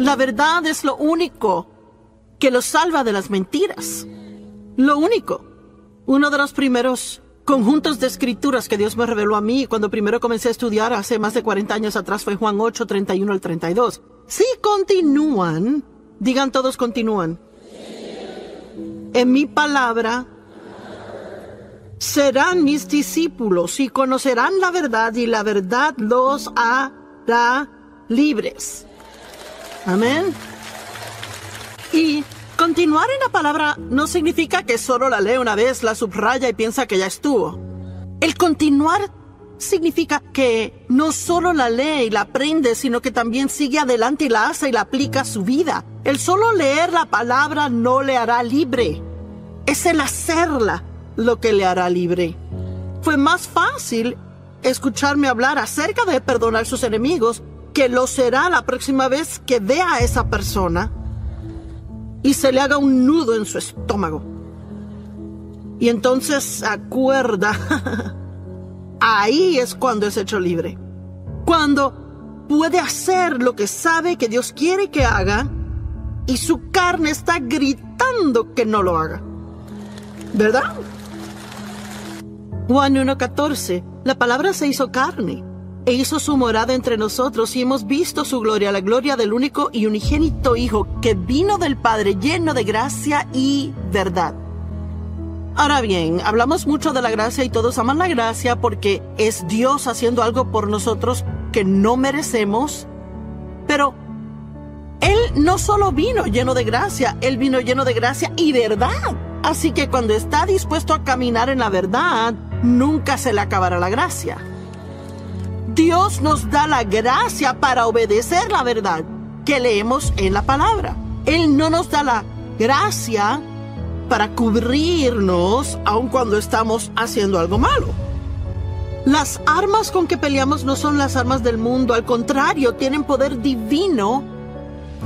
La verdad es lo único que los salva de las mentiras. Lo único. Uno de los primeros conjuntos de escrituras que Dios me reveló a mí cuando primero comencé a estudiar hace más de 40 años atrás fue Juan 8, 31 al 32. Si continúan, digan todos continúan. En mi palabra serán mis discípulos y conocerán la verdad y la verdad los hará libres. Amén. Y continuar en la palabra no significa que solo la lee una vez, la subraya y piensa que ya estuvo. El continuar significa que no solo la lee y la aprende, sino que también sigue adelante y la hace y la aplica a su vida. El solo leer la palabra no le hará libre. Es el hacerla lo que le hará libre. Fue más fácil escucharme hablar acerca de perdonar sus enemigos que lo será la próxima vez que vea a esa persona y se le haga un nudo en su estómago. Y entonces acuerda, ahí es cuando es hecho libre. Cuando puede hacer lo que sabe que Dios quiere que haga y su carne está gritando que no lo haga. ¿Verdad? Juan 1.14, la palabra se hizo carne e hizo su morada entre nosotros y hemos visto su gloria, la gloria del único y unigénito Hijo que vino del Padre lleno de gracia y verdad. Ahora bien, hablamos mucho de la gracia y todos aman la gracia porque es Dios haciendo algo por nosotros que no merecemos, pero Él no solo vino lleno de gracia, Él vino lleno de gracia y verdad. Así que cuando está dispuesto a caminar en la verdad, nunca se le acabará la gracia. Dios nos da la gracia para obedecer la verdad que leemos en la palabra. Él no nos da la gracia para cubrirnos aun cuando estamos haciendo algo malo. Las armas con que peleamos no son las armas del mundo, al contrario, tienen poder divino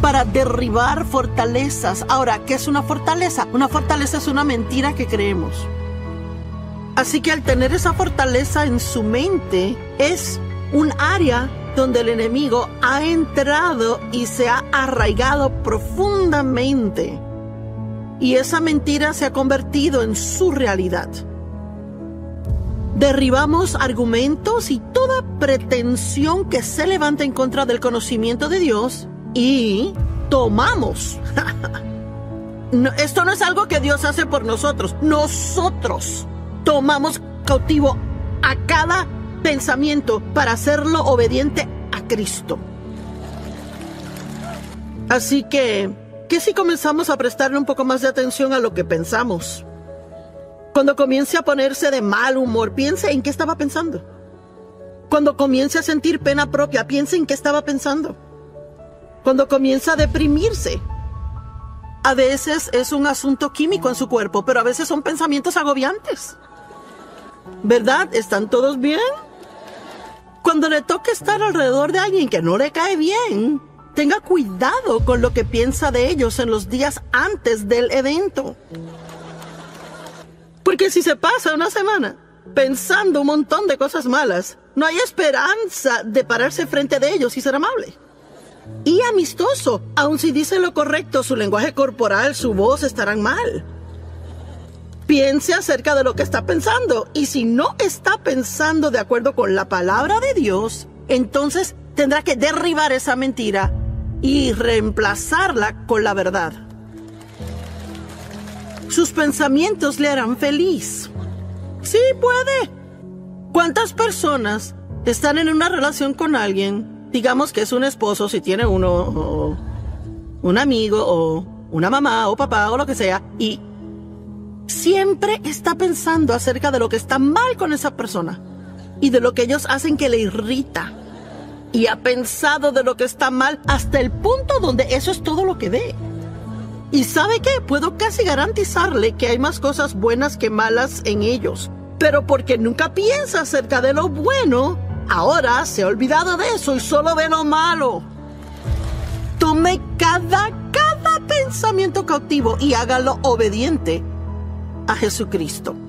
para derribar fortalezas. Ahora, ¿qué es una fortaleza? Una fortaleza es una mentira que creemos. Así que al tener esa fortaleza en su mente, es un área donde el enemigo ha entrado y se ha arraigado profundamente. Y esa mentira se ha convertido en su realidad. Derribamos argumentos y toda pretensión que se levanta en contra del conocimiento de Dios y tomamos. esto no es algo que Dios hace por nosotros. Nosotros tomamos cautivo a cada pensamiento para hacerlo obediente a Cristo. Así que, ¿qué si comenzamos a prestarle un poco más de atención a lo que pensamos? Cuando comience a ponerse de mal humor, piense en qué estaba pensando. Cuando comience a sentir pena propia, piense en qué estaba pensando. Cuando comienza a deprimirse, a veces es un asunto químico en su cuerpo, pero a veces son pensamientos agobiantes. ¿Verdad? ¿Están todos bien? Cuando le toque estar alrededor de alguien que no le cae bien, tenga cuidado con lo que piensa de ellos en los días antes del evento. Porque si se pasa una semana pensando un montón de cosas malas, no hay esperanza de pararse frente de ellos y ser amable. Y amistoso, aun si dice lo correcto, su lenguaje corporal, su voz estarán mal piense acerca de lo que está pensando. Y si no está pensando de acuerdo con la palabra de Dios, entonces tendrá que derribar esa mentira y reemplazarla con la verdad. Sus pensamientos le harán feliz. Sí, puede. ¿Cuántas personas están en una relación con alguien? Digamos que es un esposo, si tiene uno, o un amigo, o una mamá, o papá, o lo que sea, y siempre está pensando acerca de lo que está mal con esa persona y de lo que ellos hacen que le irrita. Y ha pensado de lo que está mal hasta el punto donde eso es todo lo que ve. Y sabe qué, puedo casi garantizarle que hay más cosas buenas que malas en ellos. Pero porque nunca piensa acerca de lo bueno, ahora se ha olvidado de eso y solo ve lo malo. Tome cada, cada pensamiento cautivo y hágalo obediente a Jesucristo.